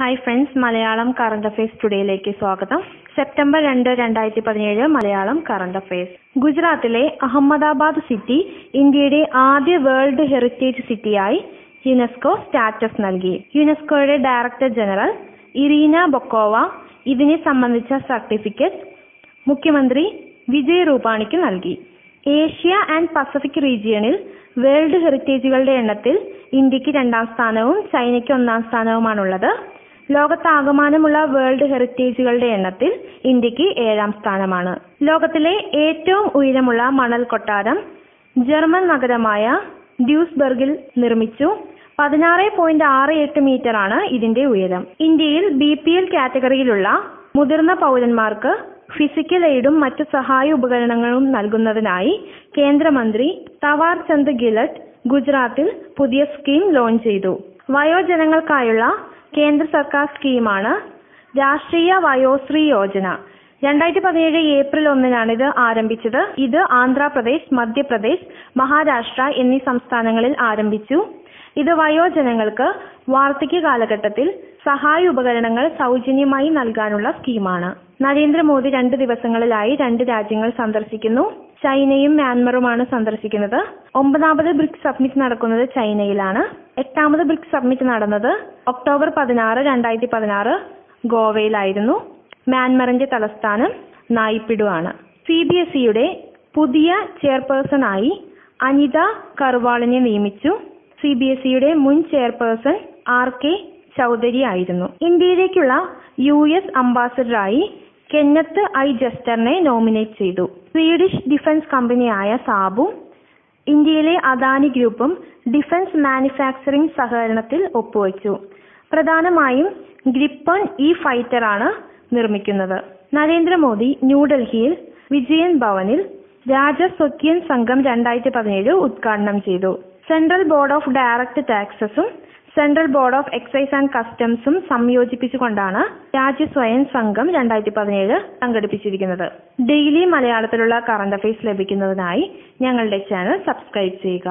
Hi friends Malayalam current affairs ടുഡേയിലേക്ക് സ്വാഗതം. September രണ്ട് രണ്ടായിരത്തി പതിനേഴ് മലയാളം കറണ്ട് അഫയേഴ്സ് ഗുജറാത്തിലെ അഹമ്മദാബാദ് സിറ്റി ഇന്ത്യയുടെ ആദ്യ വേൾഡ് ഹെറിറ്റേജ് സിറ്റിയായി യുനെസ്കോ സ്റ്റാറ്റസ് നൽകി. യുനെസ്കോയുടെ ഡയറക്ടർ ജനറൽ ഇറീന ബൊക്കോവ ഇതിനെ സംബന്ധിച്ച സർട്ടിഫിക്കറ്റ് മുഖ്യമന്ത്രി വിജയ് റൂപാണിക്ക് നൽകി. ഏഷ്യ ആൻഡ് പസഫിക് റീജിയണിൽ വേൾഡ് ഹെറിറ്റേജുകളുടെ എണ്ണത്തിൽ ഇന്ത്യയ്ക്ക് രണ്ടാം സ്ഥാനവും ചൈനയ്ക്ക് ഒന്നാം സ്ഥാനവുമാണുള്ളത്. ലോകത്താകമാനമുള്ള വേൾഡ് ഹെറിറ്റേജുകളുടെ എണ്ണത്തിൽ ഇന്ത്യയ്ക്ക് ഏഴാം സ്ഥാനമാണ്. ലോകത്തിലെ ഏറ്റവും ഉയരമുള്ള മണൽ കൊട്ടാരം ജർമ്മൻ നഗരമായ ഡ്യൂസ്ബർഗിൽ നിർമ്മിച്ചു. പതിനാറ് പോയിന്റ് ആറ് എട്ട് മീറ്റർ ആണ് ഇതിന്റെ ഉയരം. ഇന്ത്യയിൽ ബി പി എൽ കാറ്റഗറിയിലുള്ള മുതിർന്ന പൗരന്മാർക്ക് ഫിസിക്കൽ എയ്ഡും മറ്റ് സഹായ ഉപകരണങ്ങളും നൽകുന്നതിനായി കേന്ദ്രമന്ത്രി തവാർ ചന്ദ് ഗിലറ്റ് ഗുജറാത്തിൽ പുതിയ സ്കീം ലോഞ്ച് ചെയ്തു. വയോജനങ്ങൾക്കായുള്ള കേന്ദ്ര സർക്കാർ സ്കീമാണ്. രാഷ്ട്രീയ വയോശ്രീ യോജന. രണ്ടായിരത്തി പതിനേഴ് ഏപ്രിൽ ഒന്നിനാണ് ഇത് ആരംഭിച്ചത്. ഇത് ആന്ധ്രാപ്രദേശ് മധ്യപ്രദേശ് മഹാരാഷ്ട്ര എന്നീ സംസ്ഥാനങ്ങളിൽ ആരംഭിച്ചു. ഇത് വയോജനങ്ങൾക്ക് വാർദ്ധക്യ കാലഘട്ടത്തിൽ സഹായ ഉപകരണങ്ങൾ സൗജന്യമായി നൽകാനുള്ള സ്കീമാണ്. നരേന്ദ്രമോദി രണ്ട് ദിവസങ്ങളിലായി രണ്ട് രാജ്യങ്ങൾ സന്ദർശിക്കുന്നു. ചൈനയും മ്യാൻമറുമാണ് സന്ദർശിക്കുന്നത്. ഒമ്പതാമത് ബ്രിക്സ് സബ്മിറ്റ് നടക്കുന്നത് ചൈനയിലാണ്. എട്ടാമത് ബ്രിക്സ് സബ്മിറ്റ് നടന്നത് ഒക്ടോബർ പതിനാറ് രണ്ടായിരത്തി പതിനാറ് ഗോവയിലായിരുന്നു. മ്യാൻമറിന്റെ തലസ്ഥാനം നായിപ്പിഡു ആണ് സി ബി എസ് ഇയുടെ പുതിയ ചെയർപേഴ്സൺ ആയി അനിത കർവാളിനെ നിയമിച്ചു. സി ബി എസ് ഇയുടെ മുൻ ചെയർപേഴ്സൺ ആർ കെ ചൗധരി ആയിരുന്നു. ഇന്ത്യയിലേക്കുള്ള യു എസ് അംബാസഡറായി കെന്നത്ത് ഐ ജസ്റ്ററിനെ നോമിനേറ്റ് ചെയ്തു. സ്വീഡിഷ് ഡിഫൻസ് കമ്പനിയായ സാബും ഇന്ത്യയിലെ അദാനി ഗ്രൂപ്പും ഡിഫൻസ് മാനുഫാക്ചറിംഗ് സഹകരണത്തിൽ ഒപ്പുവച്ചു. പ്രധാനമായും ഗ്രിപ്പൺ ഇ ഫൈറ്റർ ആണ് നിർമ്മിക്കുന്നത്. നരേന്ദ്രമോദി ന്യൂഡൽഹിയിൽ വിജയൻ ഭവനിൽ രാജസ്വക്യൻ സംഘം രണ്ടായിരത്തി പതിനേഴ് ഉദ്ഘാടനം ചെയ്തു. Central board of direct ടാക്സസും central board of excise and കസ്റ്റംസും സംയോജിപ്പിച്ചുകൊണ്ടാണ് രാജ്യസ്വയം സംഘം രണ്ടായിരത്തി പതിനേഴ് സംഘടിപ്പിച്ചിരിക്കുന്നത്. ഡെയിലി മലയാളത്തിലുള്ള കറണ്ട് അഫയേഴ്സ് ലഭിക്കുന്നതിനായി ഞങ്ങളുടെ ചാനൽ സബ്സ്ക്രൈബ് ചെയ്യുക.